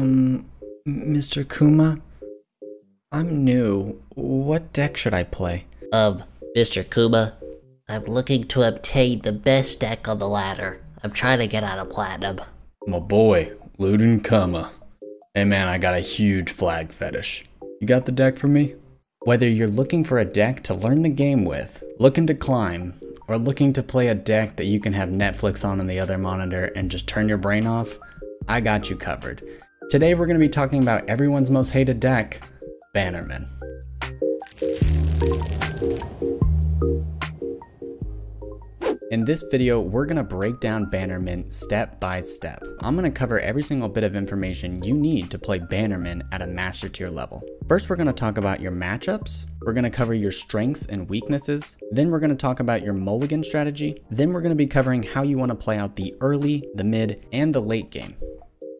Um, Mr. Kuma? I'm new. What deck should I play? Um, Mr. Kuma, I'm looking to obtain the best deck on the ladder. I'm trying to get out of platinum. My boy, Luden Kuma. Hey man, I got a huge flag fetish. You got the deck for me? Whether you're looking for a deck to learn the game with, looking to climb, or looking to play a deck that you can have Netflix on on the other monitor and just turn your brain off, I got you covered. Today we're going to be talking about everyone's most hated deck, Bannerman. In this video, we're gonna break down Bannerman step by step. I'm gonna cover every single bit of information you need to play Bannerman at a master tier level. First, we're gonna talk about your matchups. We're gonna cover your strengths and weaknesses. Then we're gonna talk about your mulligan strategy. Then we're gonna be covering how you wanna play out the early, the mid, and the late game.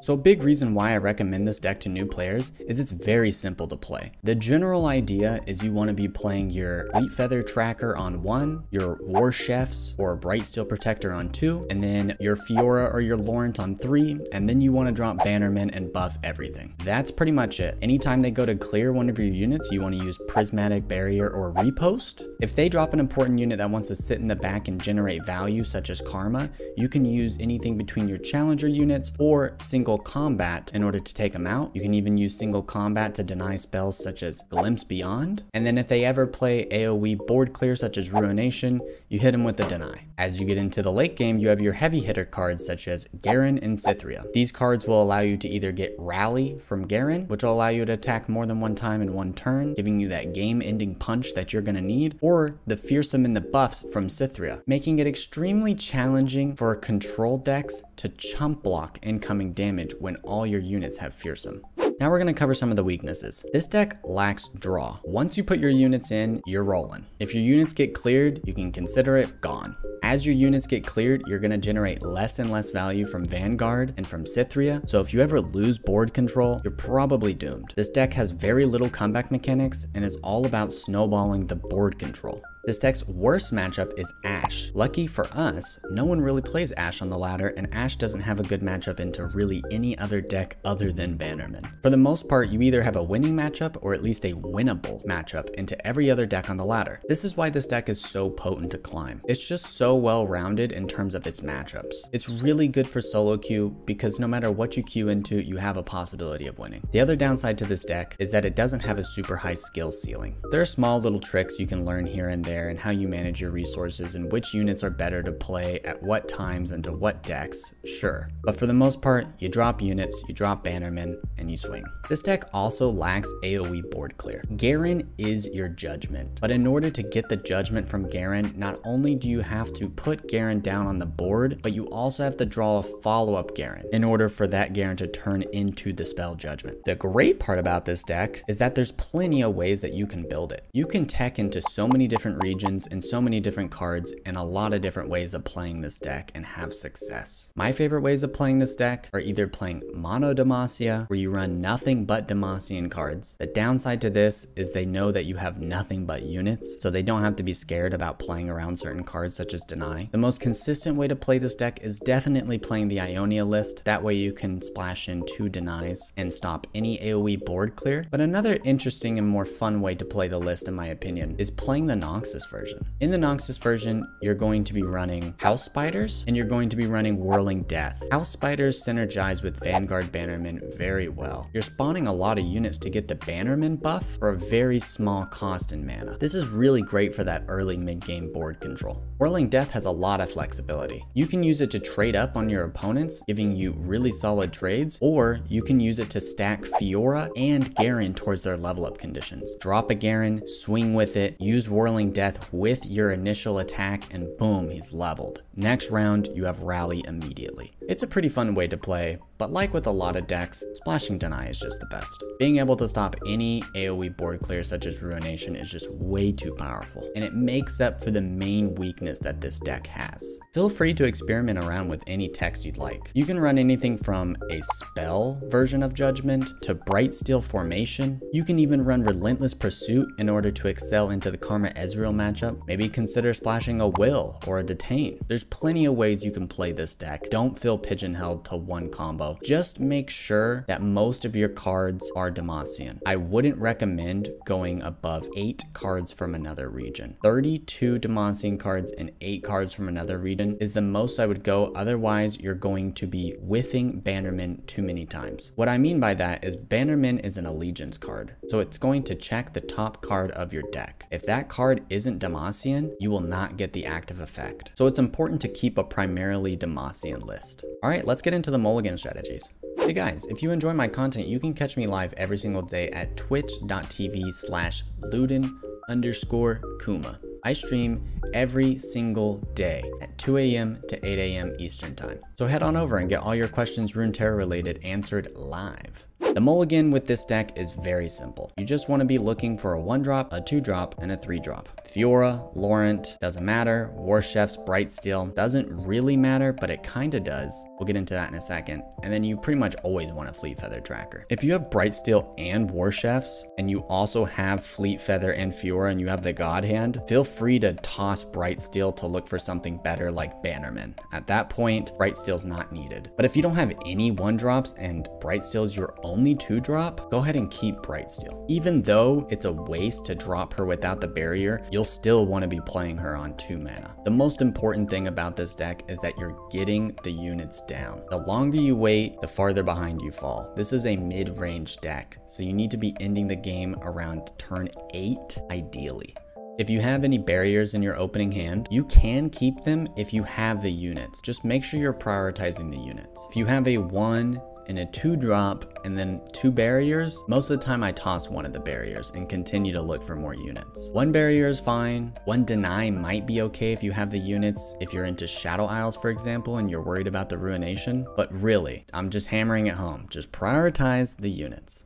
So a big reason why I recommend this deck to new players is it's very simple to play. The general idea is you want to be playing your Fleet Feather Tracker on one, your War Chefs or Bright Steel Protector on two, and then your Fiora or your Laurent on three, and then you want to drop Bannerman and buff everything. That's pretty much it. Anytime they go to clear one of your units, you want to use Prismatic Barrier or Riposte. If they drop an important unit that wants to sit in the back and generate value such as Karma, you can use anything between your Challenger units or single single combat in order to take them out. You can even use single combat to deny spells such as Glimpse Beyond. And then if they ever play AoE board clear such as Ruination, you hit them with a deny. As you get into the late game, you have your heavy hitter cards such as Garen and Cithria. These cards will allow you to either get Rally from Garen, which will allow you to attack more than one time in one turn, giving you that game-ending punch that you're gonna need, or the Fearsome in the buffs from Cithria, making it extremely challenging for control decks to chump block incoming damage when all your units have fearsome. Now we're going to cover some of the weaknesses. This deck lacks draw. Once you put your units in, you're rolling. If your units get cleared, you can consider it gone. As your units get cleared, you're going to generate less and less value from Vanguard and from Cithria, so if you ever lose board control, you're probably doomed. This deck has very little comeback mechanics and is all about snowballing the board control. This deck's worst matchup is Ashe. Lucky for us, no one really plays Ashe on the ladder, and Ashe doesn't have a good matchup into really any other deck other than Bannerman. For the most part, you either have a winning matchup or at least a winnable matchup into every other deck on the ladder. This is why this deck is so potent to climb. It's just so well rounded in terms of its matchups. It's really good for solo queue because no matter what you queue into, you have a possibility of winning. The other downside to this deck is that it doesn't have a super high skill ceiling. There are small little tricks you can learn here and there there and how you manage your resources and which units are better to play at what times and to what decks, sure. But for the most part, you drop units, you drop Bannerman, and you swing. This deck also lacks AoE board clear. Garen is your judgment, but in order to get the judgment from Garen, not only do you have to put Garen down on the board, but you also have to draw a follow-up Garen in order for that Garen to turn into the spell judgment. The great part about this deck is that there's plenty of ways that you can build it. You can tech into so many different regions and so many different cards and a lot of different ways of playing this deck and have success. My favorite ways of playing this deck are either playing Mono Demacia, where you run nothing but Demacian cards. The downside to this is they know that you have nothing but units, so they don't have to be scared about playing around certain cards such as Deny. The most consistent way to play this deck is definitely playing the Ionia list. That way you can splash in two denies and stop any AoE board clear. But another interesting and more fun way to play the list in my opinion is playing the Noxus Version. In the Noxus version, you're going to be running House Spiders and you're going to be running Whirling Death. House Spiders synergize with Vanguard Bannerman very well. You're spawning a lot of units to get the Bannerman buff for a very small cost in mana. This is really great for that early mid-game board control. Whirling Death has a lot of flexibility. You can use it to trade up on your opponents, giving you really solid trades, or you can use it to stack Fiora and Garen towards their level up conditions. Drop a Garen, swing with it, use Whirling Death death with your initial attack and boom, he's leveled. Next round, you have Rally immediately. It's a pretty fun way to play, but like with a lot of decks, Splashing Deny is just the best. Being able to stop any AoE board clear such as Ruination is just way too powerful, and it makes up for the main weakness that this deck has. Feel free to experiment around with any text you'd like. You can run anything from a spell version of Judgment to Bright Steel Formation. You can even run Relentless Pursuit in order to excel into the Karma Ezreal matchup. Maybe consider splashing a Will or a Detain. There's plenty of ways you can play this deck. Don't feel pigeonholed to one combo low, just make sure that most of your cards are Demacian. I wouldn't recommend going above 8 cards from another region. 32 Demacian cards and 8 cards from another region is the most I would go, otherwise you're going to be whiffing Bannerman too many times. What I mean by that is Bannerman is an allegiance card, so it's going to check the top card of your deck. If that card isn't Demacian, you will not get the active effect. So it's important to keep a primarily Demacian list. All right, let's get into the mulligan strategies. Hey guys, if you enjoy my content, you can catch me live every single day at twitch.tv slash Luden underscore Kuma. I stream every single day at 2 a.m. to 8 a.m. Eastern time. So head on over and get all your questions Runeterra related answered live. The mulligan with this deck is very simple. You just want to be looking for a 1 drop, a 2 drop, and a 3 drop. Fiora, Laurent, doesn't matter. War Chef's Bright Steel doesn't really matter, but it kinda does. We'll get into that in a second. And then you pretty much always want a Fleet Feather tracker. If you have Bright Steel and War Chefs, and you also have Fleet Feather and Fiora, and you have the God Hand, feel free to toss Bright Steel to look for something better like Bannerman. At that point, Bright Steel's not needed. But if you don't have any 1 drops and Bright Steel's your only 2 drop, go ahead and keep Bright Steel. Even though it's a waste to drop her without the barrier, you'll still want to be playing her on 2 mana. The most important thing about this deck is that you're getting the units down. The longer you wait, the farther behind you fall. This is a mid-range deck, so you need to be ending the game around turn 8 ideally. If you have any barriers in your opening hand, you can keep them if you have the units. Just make sure you're prioritizing the units. If you have a 1, and a two drop and then two barriers, most of the time I toss one of the barriers and continue to look for more units. One barrier is fine. One deny might be okay if you have the units, if you're into Shadow Isles, for example, and you're worried about the ruination. But really, I'm just hammering it home. Just prioritize the units.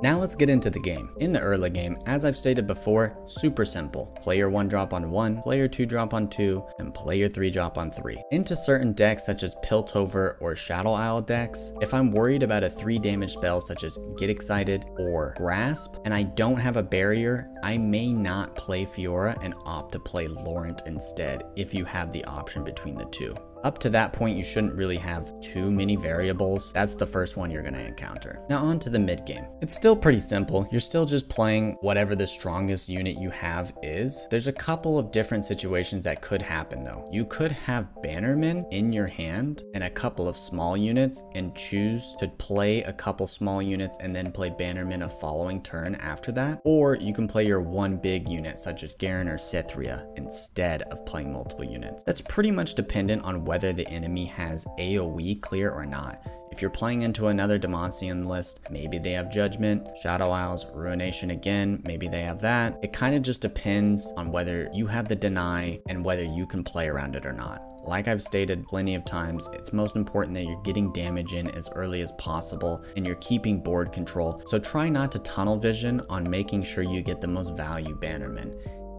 Now let's get into the game. In the early game, as I've stated before, super simple. Play your 1 drop on 1, play your 2 drop on 2, and play your 3 drop on 3. Into certain decks such as Piltover or Shadow Isle decks, if I'm worried about a 3 damage spell such as Get Excited or Grasp, and I don't have a barrier, I may not play Fiora and opt to play Laurent instead if you have the option between the two. Up to that point, you shouldn't really have too many variables. That's the first one you're gonna encounter. Now on to the mid game. It's still pretty simple. You're still just playing whatever the strongest unit you have is. There's a couple of different situations that could happen though. You could have Bannerman in your hand and a couple of small units and choose to play a couple small units and then play Bannerman a following turn after that. Or you can play your one big unit such as Garen or Cithria instead of playing multiple units. That's pretty much dependent on whether the enemy has AoE clear or not. If you're playing into another Demacian list, maybe they have Judgment, Shadow Isles, Ruination again, maybe they have that. It kind of just depends on whether you have the deny and whether you can play around it or not. Like I've stated plenty of times, it's most important that you're getting damage in as early as possible and you're keeping board control. So try not to tunnel vision on making sure you get the most value Bannerman.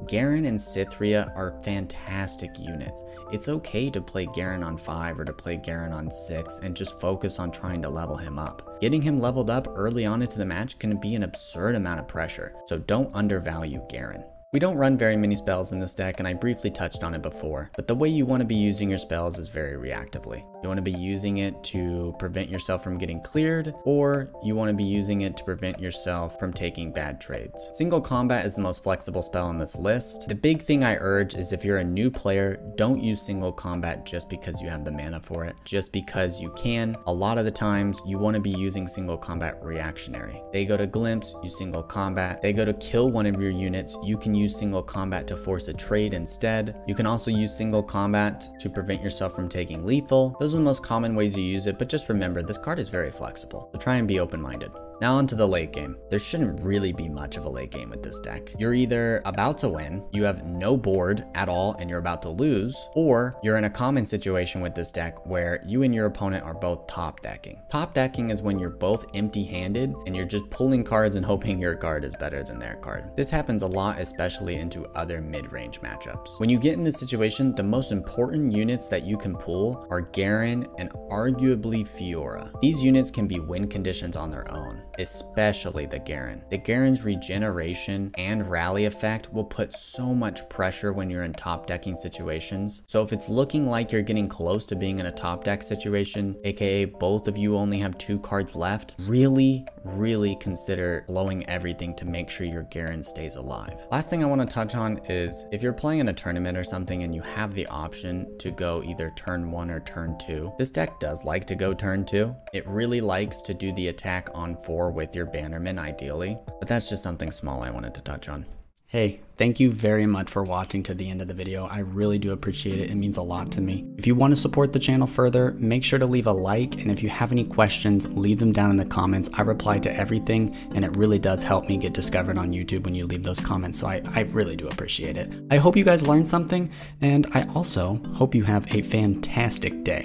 Garen and Cithria are fantastic units. It's okay to play Garen on 5 or to play Garen on 6 and just focus on trying to level him up. Getting him leveled up early on into the match can be an absurd amount of pressure, so don't undervalue Garen. We don't run very many spells in this deck and I briefly touched on it before, but the way you want to be using your spells is very reactively. You want to be using it to prevent yourself from getting cleared, or you want to be using it to prevent yourself from taking bad trades. Single combat is the most flexible spell on this list. The big thing I urge is if you're a new player, don't use single combat just because you have the mana for it, just because you can. A lot of the times you want to be using single combat reactionary. They go to glimpse, you single combat. They go to kill one of your units, you can use single combat to force a trade instead. You can also use single combat to prevent yourself from taking lethal. Those are the most common ways you use it, but just remember, this card is very flexible, so try and be open-minded. Now onto the late game. There shouldn't really be much of a late game with this deck. You're either about to win, you have no board at all and you're about to lose, or you're in a common situation with this deck where you and your opponent are both top decking. Top decking is when you're both empty-handed and you're just pulling cards and hoping your card is better than their card. This happens a lot, especially into other mid-range matchups. When you get in this situation, the most important units that you can pull are Garen and arguably Fiora. These units can be win conditions on their own. Especially the Garen. The Garen's regeneration and rally effect will put so much pressure when you're in top decking situations. So if it's looking like you're getting close to being in a top deck situation, aka both of you only have two cards left, really, really consider blowing everything to make sure your Garen stays alive. Last thing I want to touch on is if you're playing in a tournament or something and you have the option to go either turn one or turn two, this deck does like to go turn two. It really likes to do the attack on four with your Bannerman ideally, but that's just something small I wanted to touch on. Hey, thank you very much for watching to the end of the video. I really do appreciate it. It means a lot to me. If you want to support the channel further, make sure to leave a like. And if you have any questions, leave them down in the comments. I reply to everything and it really does help me get discovered on YouTube when you leave those comments. So I, I really do appreciate it. I hope you guys learned something. And I also hope you have a fantastic day.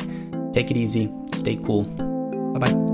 Take it easy. Stay cool. Bye-bye.